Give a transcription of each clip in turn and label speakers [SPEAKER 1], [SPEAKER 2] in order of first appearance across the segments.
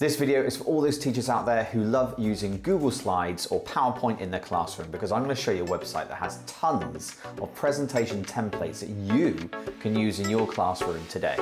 [SPEAKER 1] This video is for all those teachers out there who love using Google Slides or PowerPoint in their classroom because I'm going to show you a website that has tons of presentation templates that you can use in your classroom today.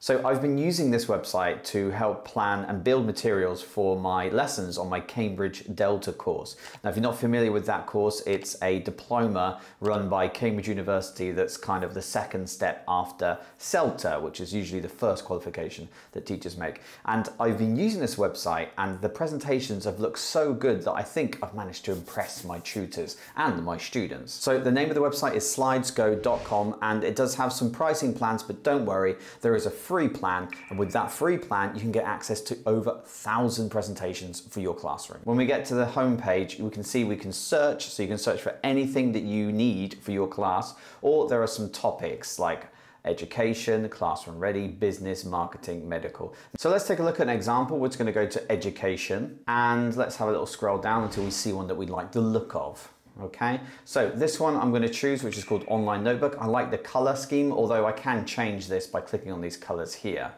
[SPEAKER 1] So I've been using this website to help plan and build materials for my lessons on my Cambridge Delta course. Now, if you're not familiar with that course, it's a diploma run by Cambridge University that's kind of the second step after CELTA, which is usually the first qualification that teachers make. And I've been using this website and the presentations have looked so good that I think I've managed to impress my tutors and my students. So the name of the website is slidesgo.com and it does have some pricing plans, but don't worry, there is a free plan. And with that free plan, you can get access to over a thousand presentations for your classroom. When we get to the home page, we can see we can search. So you can search for anything that you need for your class, or there are some topics like education, classroom ready, business, marketing, medical. So let's take a look at an example. We're just going to go to education and let's have a little scroll down until we see one that we like the look of okay? So this one I'm gonna choose, which is called Online Notebook. I like the color scheme, although I can change this by clicking on these colors here.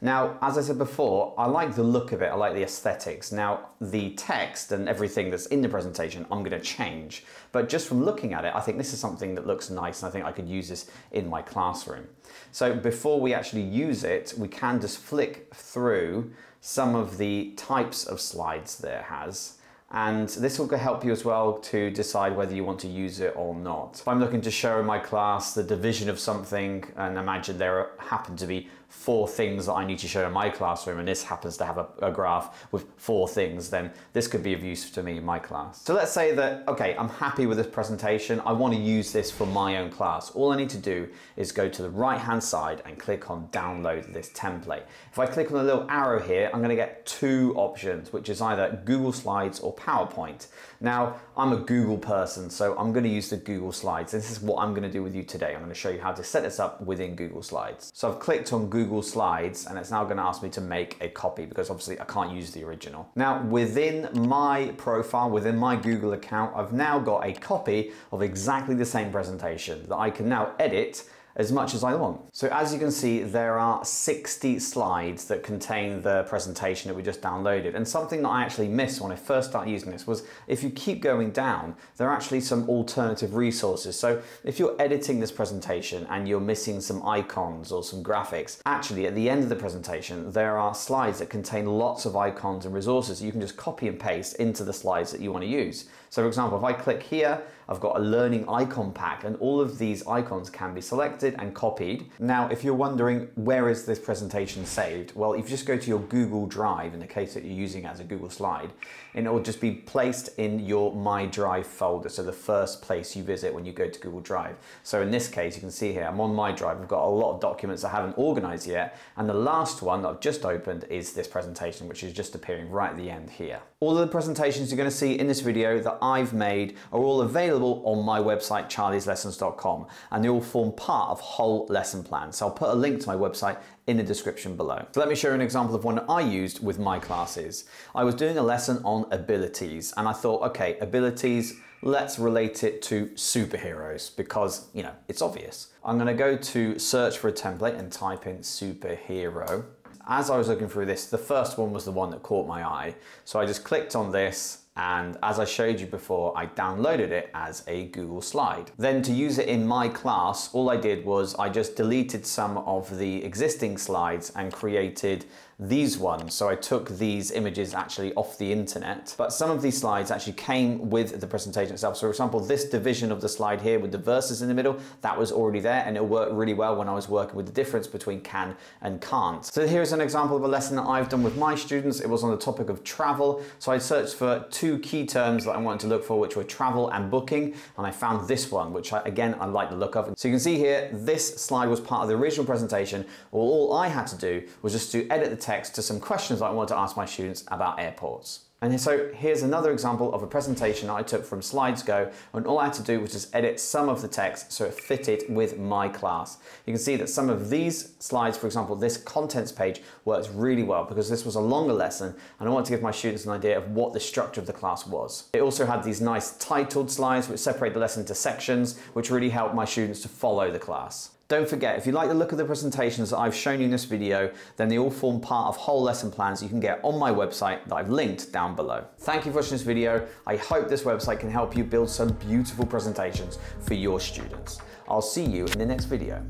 [SPEAKER 1] Now, as I said before, I like the look of it, I like the aesthetics. Now, the text and everything that's in the presentation, I'm gonna change. But just from looking at it, I think this is something that looks nice and I think I could use this in my classroom. So before we actually use it, we can just flick through some of the types of slides that it has and this will help you as well to decide whether you want to use it or not. If I'm looking to show in my class the division of something and imagine there happen to be four things that I need to show in my classroom and this happens to have a, a, graph with four things, then this could be of use to me in my class. So let's say that, okay, I'm happy with this presentation. I want to use this for my own class. All I need to do is go to the right hand side and click on download this template. If I click on the little arrow here, I'm going to get two options, which is either Google Slides or PowerPoint. Now, I'm a Google person, so I'm going to use the Google Slides. This is what I'm going to do with you today. I'm going to show you how to set this up within Google Slides. So I've clicked on Google Google Slides and it's now going to ask me to make a copy because obviously I can't use the original. Now within my profile, within my Google account, I've now got a copy of exactly the same presentation that I can now edit as much as I want. So as you can see, there are 60 slides that contain the presentation that we just downloaded. And something that I actually missed when I first started using this was if you keep going down, there are actually some alternative resources. So if you're editing this presentation and you're missing some icons or some graphics, actually at the end of the presentation, there are slides that contain lots of icons and resources you can just copy and paste into the slides that you want to use. So for example, if I click here, I've got a learning icon pack and all of these icons can be selected and copied. Now, if you're wondering where is this presentation saved? Well, if you just go to your Google Drive, in the case that you're using as a Google slide, and it will just be placed in your My Drive folder. So the first place you visit when you go to Google Drive. So in this case, you can see here, I'm on My Drive. I've got a lot of documents I haven't organized yet. And the last one that I've just opened is this presentation, which is just appearing right at the end here. All of the presentations you're gonna see in this video that I've made are all available available on my website, charlieslessons.com, and they all form part of whole lesson plans. So I'll put a link to my website in the description below. So let me show you an example of one I used with my classes. I was doing a lesson on abilities, and I thought, okay, abilities, let's relate it to superheroes because, you know, it's obvious. I'm gonna go to search for a template and type in superhero. As I was looking through this, the first one was the one that caught my eye. So I just clicked on this and as I showed you before, I downloaded it as a Google slide. Then to use it in my class, all I did was I just deleted some of the existing slides and created these ones. So I took these images actually off the internet, but some of these slides actually came with the presentation itself. So for example, this division of the slide here with the verses in the middle, that was already there and it worked really well when I was working with the difference between can and can't. So here's an example of a lesson that I've done with my students. It was on the topic of travel. So I searched for two key terms that I wanted to look for, which were travel and booking. And I found this one, which I, again, I like the look of. So you can see here, this slide was part of the original presentation. All I had to do was just to edit the text to some questions I wanted to ask my students about airports. And so here's another example of a presentation I took from SlidesGo and all I had to do was just edit some of the text so it fitted with my class. You can see that some of these slides, for example, this contents page works really well because this was a longer lesson and I wanted to give my students an idea of what the structure of the class was. It also had these nice titled slides which separate the lesson into sections which really helped my students to follow the class. Don't forget, if you like the look of the presentations that I've shown you in this video, then they all form part of whole lesson plans you can get on my website that I've linked down below. Thank you for watching this video. I hope this website can help you build some beautiful presentations for your students. I'll see you in the next video.